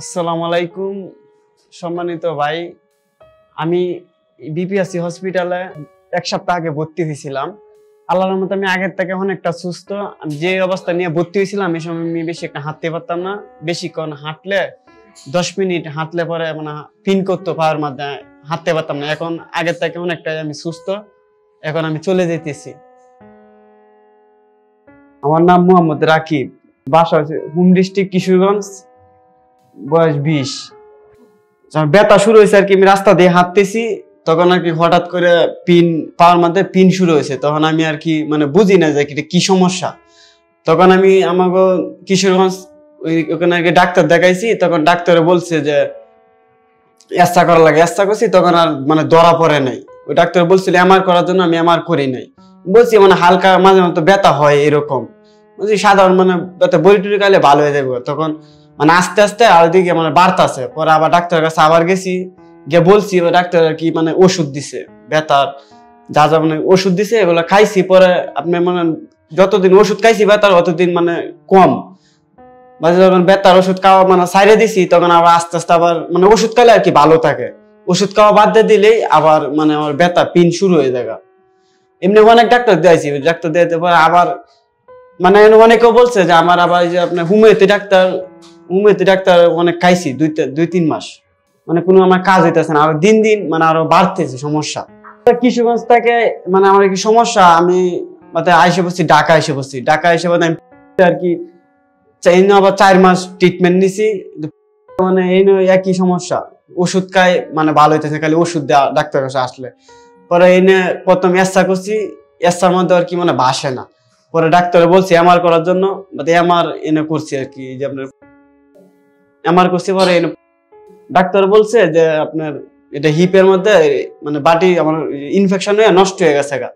আসসালামু আলাইকুম, সম্মানিত ভাই। আমি বিপিএসসি হসপিটালে এক সপ্তাহ আগে ভর্তি হয়েছিলাম। আল্লাহর মতো আমি আগের থেকে অনেকটা সুস্থ। আমি যে অবস্থা নিয়ে ভর্তি হয়েছিলাম, এই সময় আমি বেশি একটা হাঁটতে পারতাম না। বেশিক্ষণ হাঁটলে দশ মিনিট হাঁটলে পরে মানে পিন করতো পাওয়ার মাধ্যমে হাঁটতে পারতাম না। এখন আগের থেকে অনেকটাই আমি সুস্থ। এখন আমি চলে যেতেছি। আমার নাম মোহাম্মদ রাকিব। বাসা হুম ডিস্ট্রিক্ট কিশোরগঞ্জ। বয়স বিশ। যখন ব্যথা শুরু হয়েছে আর কি, আমি রাস্তা দিয়ে হাঁটতেছি, তখন আর কি হঠাৎ করে পিন, পাওয়ার মধ্যে পিন শুরু হয়েছে। তখন আমি আর কি মানে বুঝি না যে এটা কি সমস্যা। তখন আমি আমাকে কিশোরগঞ্জ ওখানে আর কি ডাক্তার দেখাইছি, তখন ডাক্তারে বলছে যে এস্তা করা লাগে এস্তা করছি। তখন আর মানে ধরা পড়ে নাই। ওই ডাক্তার বলছিল এমআর করার জন্য আমি এমআর করি নাই। বলছি মানে হালকা মাঝে মতো ব্যথা হয় এরকম। বলছি, সাধারণ মানে ব্যথা, বড়ি টুরি খাইলে ভালো হয়ে যাবে। তখন মানে আস্তে আস্তে আর ওইদিকে মানে বাড়তাছে। পরে আবার ডাক্তারের কাছে আবার গেছি, গিয়ে বলছি ওই ডাক্তার আর কি মানে ওষুধ দিছে, ব্যথার, যা যা মানে ওষুধ দিছে, এগুলো খাইছি। পরে আপনি মানে যতদিন ওষুধ খাইছি, ব্যথার অতদিন মানে কম। মাঝে যখন ব্যথার ওষুধ খাওয়া মানে সাইডে দিছি, তখন আবার আস্তে আস্তে আবার মানে ওষুধ খাইলে আর কি ভালো থাকে। ওষুধ খাওয়া বাদ দিয়ে দিলেই আবার মানে আমার ব্যথা পিন শুরু হয়ে যায় এমনি অনেক ডাক্তার দিয়েছি ডাক্তার দিতে পরে আবার মানে অনেকেও বলছে যে, আমার আবার যে আপনার হোমিওপ্যাথি ডাক্তার হোমিওপ্যাথি ডাক্তার অনেক খাইছি, দুই দুই, তিন মাস। মানে কোনো আমার কাজ হইতেছে না, আর দিন দিন মানে আরও বাড়তেছে সমস্যা। কিশোরগঞ্জ থেকে মানে আমার কি সমস্যা, আমি মানে আইসে বসছি ঢাকা এসে বসছি। ঢাকা এসে মানে আর কি এই আবার চার মাস ট্রিটমেন্ট নিছি। মানে এই নিয়ে একই সমস্যা। ওষুধ খাই মানে ভালো হইতেছে খালি ওষুধ দেওয়া ডাক্তার কাছে আসলে। পরে এনে প্রথম এসা করছি এসার মধ্যে আর কি মানে বাসে না। পরে ডাক্তারে বলছি এমআর করার জন্য এমআর এনে করছি আর কি যে আপনার এমআর করছি পরে ডাক্তার বলছে যে আপনার এটা হিপের মধ্যে মানে বাটি আমার ইনফেকশন হয়ে নষ্ট হয়ে গেছে গা।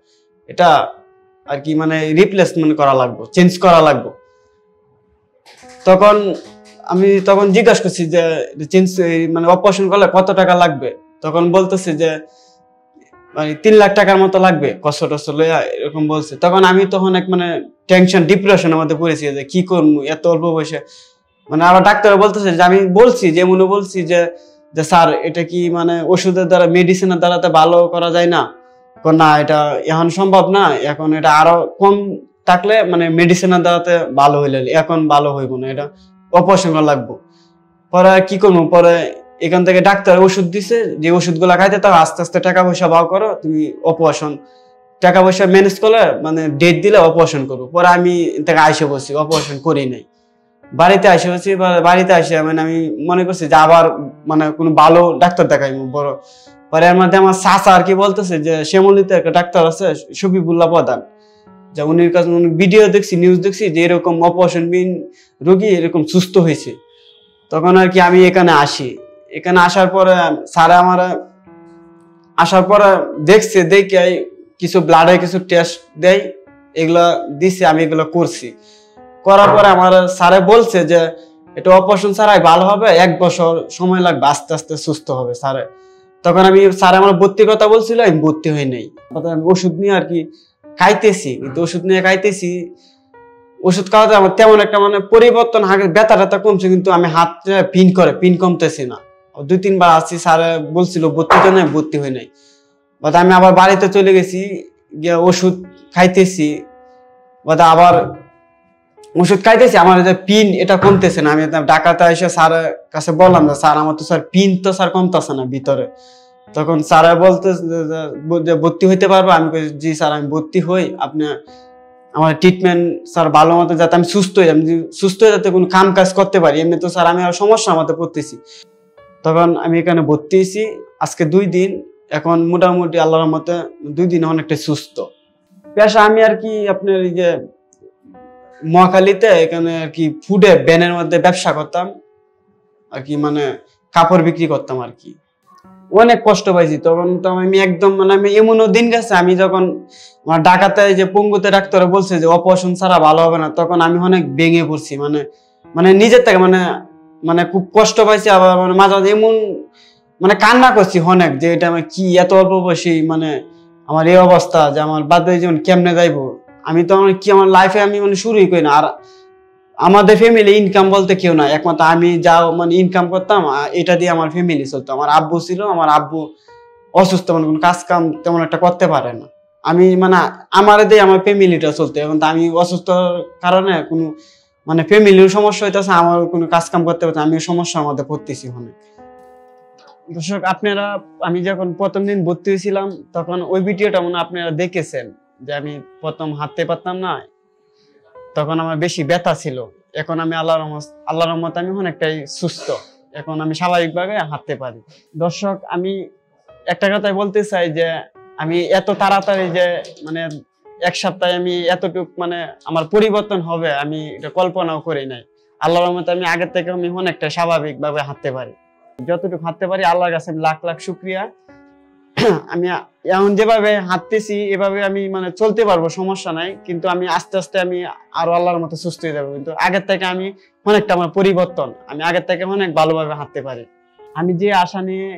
এটা আর কি মানে রিপ্লেসমেন্ট করা লাগবে চেঞ্জ করা লাগবে। তখন আমি তখন জিজ্ঞাসা করছি যে চেঞ্জ মানে অপারেশন করলে কত টাকা লাগবে? তখন বলতেছে যে মানে তিন লাখ টাকার মতো লাগবে, কষ্ট টষ্ট এরকম বলছে। তখন আমি তখন এক মানে টেনশন ডিপ্রেশনের মধ্যে পড়েছি যে, কি করব? এত অল্প বয়সে মানে আবার ডাক্তার বলতেছে যে, আমি বলছি, যে মনে বলছি যে যে স্যার, এটা কি মানে ওষুধের দ্বারা মেডিসিনের দ্বারা তো ভালো করা যায় না? না, এটা এখন সম্ভব না। এখন এটা আরও কম থাকলে মানে মেডিসিনের দ্বারাতে ভালো হইলে, এখন ভালো হইব না, এটা অপারেশন লাগবো। পরে কি করব? পরে এখান থেকে ডাক্তার ওষুধ দিছে, যে ওষুধগুলো খাইতে তাও আস্তে আস্তে টাকা পয়সা বাও করো, তুমি অপারেশন টাকা পয়সা ম্যানেজ করলে মানে ডেট দিলে অপারেশন করব। পরে আমি থেকে আইসে বসছি অপারেশন করি নাই। বাড়িতে আসে হচ্ছে বাড়িতে আসে মানে আমি মনে করছি যে আবার মানে কোনো ভালো ডাক্তার দেখাই বড়। পরে এর মধ্যে আমার চাচা আর কি বলতেছে যে, শ্যামলিতে একটা ডাক্তার আছে শফিবুল্লাহ প্রধান। যে উনির কাছে ভিডিও দেখছি নিউজ দেখছি যে এরকম অপারেশন বিন রোগী এরকম সুস্থ হয়েছে। তখন আর কি আমি এখানে আসি। এখানে আসার পরে স্যারে আমার, আসার পরে দেখছে দেখে কিছু ব্লাডে কিছু টেস্ট দেয়, এগুলা দিছে, আমি এগুলো করছি। করার পরে আমার স্যারে বলছে যে, এটা অপারেশন ছাড়াই ভালো হবে, এক বছর সময় লাগবে, আস্তে আস্তে সুস্থ হবে স্যারে। তখন আমি, স্যার আমার ভর্তির কথা বলছিল, আমি ভর্তি হই নাই। আমি ওষুধ নিয়ে আর কি খাইতেছি, কিন্তু ওষুধ নিয়ে খাইতেছি। ওষুধ খাওয়াতে আমার তেমন একটা মানে পরিবর্তন আগে ব্যথা ট্যাথা কমছে, কিন্তু আমি হাত পিন করে, পিন কমতেছি না। দুই, তিনবার আসছি, স্যার বলছিল, ভর্তি তো নাই, ভর্তি হই নাই। আমি আবার বাড়িতে চলে গেছি, গিয়ে ওষুধ খাইতেছি। বাট আবার ওষুধ খাইতেছি, আমার যে পিন এটা কমতেছে না। আমি ডাকাতে এসে স্যারের কাছে বললাম যে, স্যার, আমার তো স্যার পিন তো স্যার কমতেছে না ভিতরে। তখন স্যার বলতে ভর্তি হইতে পারব? আমি জি স্যার, আমি ভর্তি হই। আপনি আমার ট্রিটমেন্ট স্যার ভালো মতো যাতে আমি সুস্থ হই, আমি সুস্থ হয়ে যাতে কোনো কাম কাজ করতে পারি, এমনি তো স্যার আমি আর সমস্যার মধ্যে পড়তেছি। তখন আমি এখানে ভর্তি হয়েছি, আজকে দুই দিন। এখন মোটামুটি আল্লাহর মতে দুই দিন অনেকটা সুস্থ। পেশা আমি আর কি আপনার এই যে মহাখালীতে এখানে আর কি ফুডে ব্যানের মধ্যে ব্যবসা করতাম। আর কি মানে কাপড় বিক্রি করতাম আর কি। অনেক কষ্ট পাইছি। তখন তো আমি একদম মানে আমি এমনও দিন গেছে, আমি যখন আমার ডাকাতে যে পঙ্গুতে ডাক্তার বলছে যে অপারেশন ছাড়া ভালো হবে না, তখন আমি অনেক ভেঙে পড়ছি। মানে মানে নিজের থেকে মানে মানে খুব কষ্ট পাইছি। আবার মানে মাঝে মাঝে এমন মানে কান্না করছি অনেক যে এটা আমার কি এত অল্প বয়সী মানে আমার এই অবস্থা যে আমার বাদ জীবন কেমনে যাইবো? আমি তো কি আমার লাইফে আমি মানে শুরুই করি না। আর আমাদের ফ্যামিলি ইনকাম বলতে কেউ নাই। একমাত্র আমি যা মানে ইনকাম করতাম এটা দিয়ে আমার ফ্যামিলি চলতো। আমার আব্বু ছিল, আমার আব্বু অসুস্থ মানে কোনো কাজ কাম তেমন একটা করতে পারে না। আমি মানে আমার দিয়ে আমার ফ্যামিলিটা চলতো। এখন তো আমি অসুস্থ কারণে কোনো মানে ফ্যামিলির সমস্যা হইতেছে, আমার কোনো কাজ কাম করতে পারছে আমি সমস্যার মধ্যে পড়তেছি অনেক। দর্শক, আপনারা, আমি যখন প্রথম দিন ভর্তি হয়েছিলাম, তখন ওই ভিডিওটা মনে আপনারা দেখেছেন। যে আমি প্রথম হাঁটতে পারতাম না, তখন আমার বেশি ব্যথা ছিল। এখন আমি আল্লাহর রহমত আল্লাহর রহমত আমি অনেকটাই সুস্থ। এখন আমি স্বাভাবিকভাবে হাঁটতে পারি। দর্শক, আমি একটা কথাই বলতে চাই যে, আমি এত তাড়াতাড়ি যে মানে এক সপ্তাহে আমি এতটুক মানে আমার পরিবর্তন হবে, আমি এটা কল্পনাও করি নাই। আল্লাহর রহমতে আমি আগের থেকে আমি অনেকটা স্বাভাবিকভাবে হাঁটতে পারি। যতটুকু হাঁটতে পারি, আল্লাহর কাছে আমি লাখ লাখ শুক্রিয়া। আমি এখন যেভাবে হাঁটতেছি, এভাবে আমি মানে চলতে পারব, সমস্যা নাই। কিন্তু আমি আস্তে আস্তে আমি আরও আল্লাহর মতো সুস্থ হয়ে যাব। কিন্তু আগের থেকে আমি অনেকটা আমার পরিবর্তন। আমি আগের থেকে অনেক ভালোভাবে হাঁটতে পারি। আমি যে আশা নিয়ে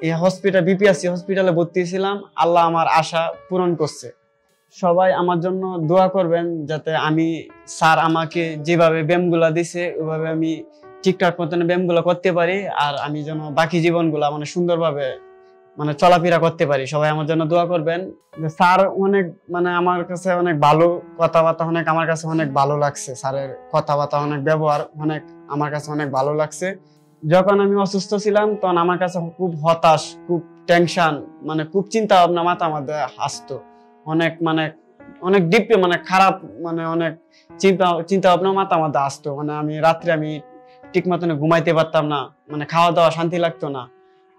এই হসপিটাল বিপিএসসি হসপিটালে ভর্তি ছিলাম আল্লাহ আমার আশা পূরণ করছে। সবাই আমার জন্য দোয়া করবেন যাতে আমি স্যার আমাকে যেভাবে ব্যায়ামগুলা দিছে ওইভাবে আমি ঠিকঠাক মতন ব্যায়ামগুলো করতে পারি, আর আমি যেন বাকি জীবনগুলা মানে সুন্দরভাবে মানে চলাফেরা করতে পারি। সবাই আমার জন্য দোয়া করবেন। যে স্যার অনেক মানে আমার কাছে অনেক ভালো কথাবার্তা, অনেক আমার কাছে অনেক ভালো লাগছে। স্যারের কথাবার্তা অনেক ব্যবহার, অনেক আমার কাছে অনেক ভালো লাগছে। যখন আমি অসুস্থ ছিলাম, তখন আমার কাছে খুব হতাশ, খুব টেনশন মানে খুব চিন্তা ভাবনা মাথা মধ্যে আসতো অনেক মানে অনেক ডিপ মানে খারাপ মানে অনেক চিন্তা চিন্তা ভাবনা মাথা মধ্যে আসতো মানে আমি রাত্রে আমি ঠিক মতন ঘুমাইতে পারতাম না। মানে খাওয়া দাওয়া শান্তি লাগতো না।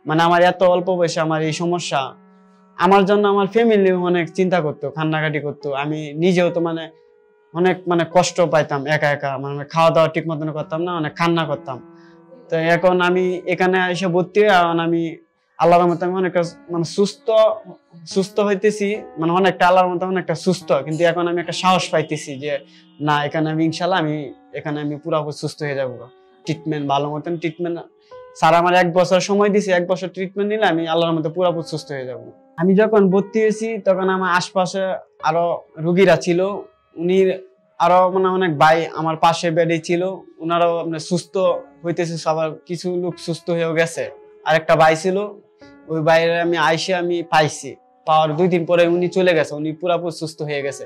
মানে আমার এত অল্প বয়সে আমার এই সমস্যা, আমার জন্য আমার ফ্যামিলি অনেক চিন্তা করতো, কান্নাকাটি করতো। আমি নিজেও তো মানে অনেক মানে কষ্ট পাইতাম, একা একা। মানে খাওয়া দাওয়া ঠিক মতন করতাম না, অনেক কান্না করতাম। তো এখন আমি এখানে এসে ভর্তি হয়ে এখন আমি আল্লাহর মতো আমি অনেকটা মানে সুস্থ সুস্থ হইতেছি। মানে অনেকটা আল্লাহর মতো অনেকটা সুস্থ। কিন্তু এখন আমি একটা সাহস পাইতেছি যে, না, এখানে আমি ইনশাল্লাহ আমি, এখানে আমি পুরোপুরি সুস্থ হয়ে যাব। ট্রিটমেন্ট ভালো মতন ট্রিটমেন্ট স্যার আমার এক বছর সময় দিছে, এক বছর ট্রিটমেন্ট নিলে আমি আল্লাহর মতো পুরোপুরি সুস্থ হয়ে যাব। আমি যখন ভর্তি হয়েছি, তখন আমার আশপাশে আরও রুগীরা ছিল। উনি আরও মানে অনেক ভাই আমার পাশে বেডে ছিল। ওনারাও আপনার সুস্থ হইতেছে, সবার কিছু লোক সুস্থ হয়েও গেছে। আর একটা ভাই ছিল, ওই বাইরে আমি আইসে আমি পাইছি। পাওয়ার দুই দিন পরে উনি চলে গেছে, উনি পুরাপুরি সুস্থ হয়ে গেছে।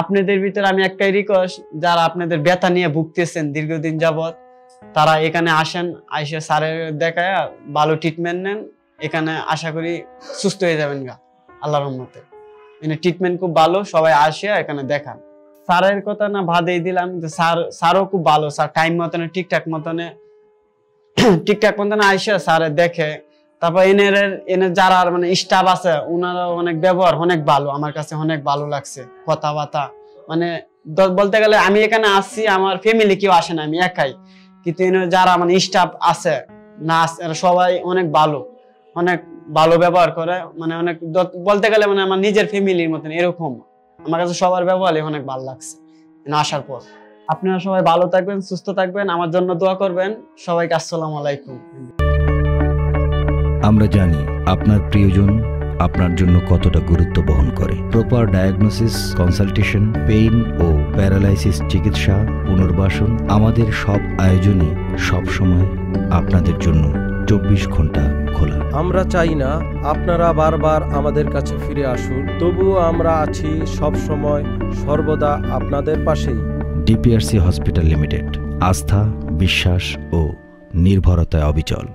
আপনাদের ভিতরে আমি একটাই রিকোয়েস্ট যারা আপনাদের ব্যথা নিয়ে ভুগতেছেন দীর্ঘদিন যাবত তারা এখানে আসেন, আইসে স্যারের দেখায়, ভালো ট্রিটমেন্ট নেন, এখানে আশা করি সুস্থ হয়ে যাবেন গা আল্লাহ রহমতে। এখানে ট্রিটমেন্ট খুব ভালো, সবাই আসে, এখানে দেখান। স্যারের কথা না ভাদেই দিলাম যে স্যার, স্যারও খুব ভালো, স্যার টাইম মতনে, ঠিকঠাক মতনে ঠিকঠাক মতনে আইসে, স্যারে দেখে। তারপর এনের এনে যারা মানে স্টাফ আছে ওনারা অনেক ব্যবহার, অনেক ভালো, আমার কাছে অনেক ভালো লাগছে, কথাবার্তা। মানে বলতে গেলে আমি এখানে আসছি, আমার ফ্যামিলি কেউ আসে না, আমি একাই। কিন্তু যারা মানে স্টাফ আছে না আছে, এরা সবাই অনেক ভালো অনেক ভালো ব্যবহার করে মানে অনেক বলতে গেলে মানে আমার নিজের ফ্যামিলির মতন এরকম। আমার কাছে সবার ব্যবহারই অনেক ভালো লাগছে আসার পর। আপনারা সবাই ভালো থাকবেন সুস্থ থাকবেন আমার জন্য দোয়া করবেন। সবাইকে আসসালামু আলাইকুম। আমরা জানি আপনার প্রিয়জন আপনার জন্য কতটা গুরুত্ব বহন করে। প্রপার ডায়াগনোসিস কনসালটেশন পেইন ও প্যারালাইসিস চিকিৎসা পুনর্বাসন আমাদের সব আয়োজনই সব সময় আপনাদের জন্য চব্বিশ ঘণ্টা খোলা। আমরা চাই না আপনারা বারবার আমাদের কাছে ফিরে আসুন তবুও আমরা আছি সব সময় সর্বদা আপনাদের পাশেই। ডিপিআরসি হসপিটাল লিমিটেড আস্থা বিশ্বাস ও নির্ভরতায় অবিচল।